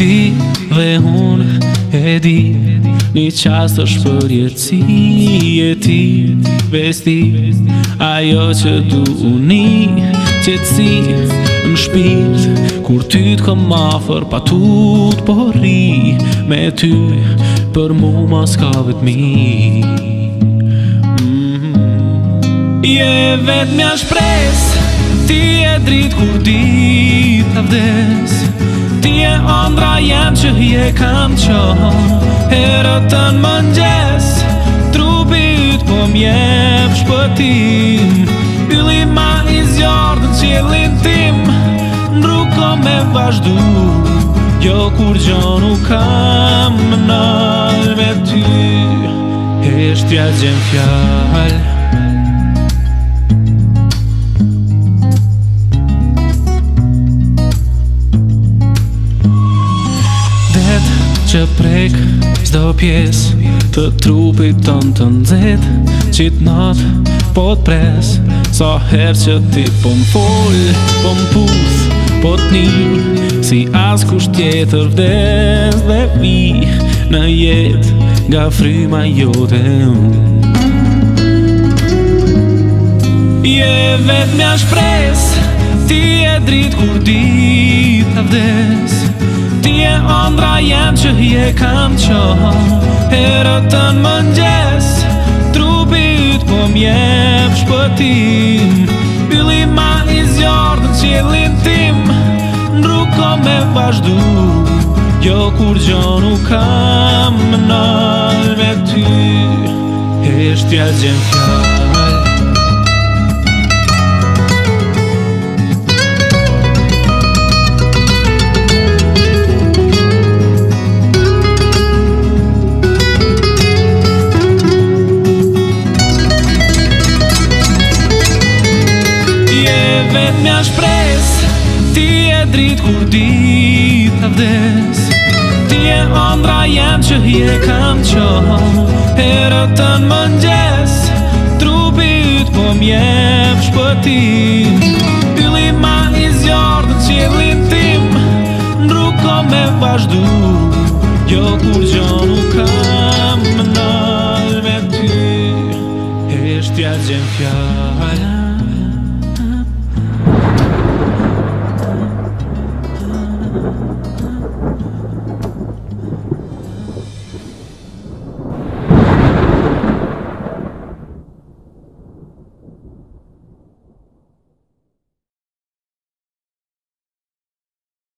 Ti dhe unë e di Një qasë është për jetësi E ti vesti Ajo që du uni Qetësi në shpit Kur ty të kom ma Pa tu të përri Me ty për mu ma s'ka vetëmi mi mhm. Je vetë mja shpres Ti e dritë kur ditë të vdes jam që je kam qon Herë të në mëngjes Trupit po mjep shpëtim Yli ma i zjarë në qilin tim Në Ndruko me vazhdu Jo kur gjonu kam në nëllë me ty Heshtja gjem fjallë Që prek zdo pjes Të trupit të në të nëzit Qit nat po të pres Sa her që ti po më foj Po më puth Po të një Si as kush tjetër vdes Dhe vi në jet Nga fryma jote Je vet mja shpres Ti e drit kur dit Në vdes jam që hje kam qohon Herët të në mëngjes Trupit po mjem shpëtim Pili ma i zjarë në qilin tim Në ruko me vazhdu Jo kur gjonu kam në nëllë me ty shtja gjem fjallë prit kur dit të vdes Ti e ondra jem që hi e kam qon Herët të në mëngjes Trupit po mjem shpëtim Pili ma i zjarë dhe qilin tim Nruko me vazhdu Jo kur gjonu kam në nëllë me ty Eshtja gjem fjarë